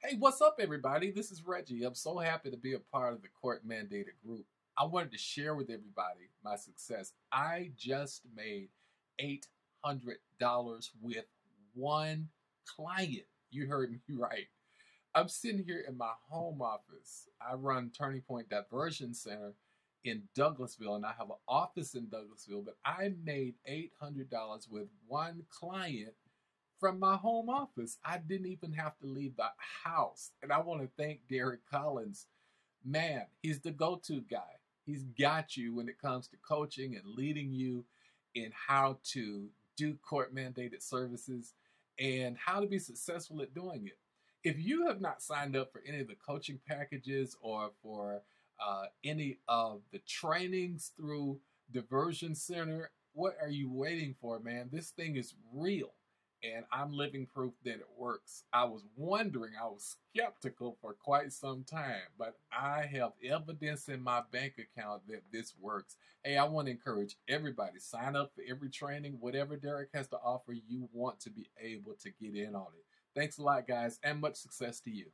Hey, what's up, everybody? This is Reggie. I'm so happy to be a part of the court mandated group. I wanted to share with everybody my success. I just made $800 with one client. You heard me right. I'm sitting here in my home office. I run Turning Point Diversion Center in Douglasville, and I have an office in Douglasville, but I made $800 with one client from my home office. I didn't even have to leave the house. And I want to thank Derek Collins. Man, he's the go to guy. He's got you when it comes to coaching and leading you in how to do court mandated services and how to be successful at doing it. If you have not signed up for any of the coaching packages or for uh, any of the trainings through Diversion Center, what are you waiting for, man? This thing is real and I'm living proof that it works. I was wondering, I was skeptical for quite some time, but I have evidence in my bank account that this works. Hey, I want to encourage everybody sign up for every training, whatever Derek has to offer, you want to be able to get in on it. Thanks a lot, guys, and much success to you.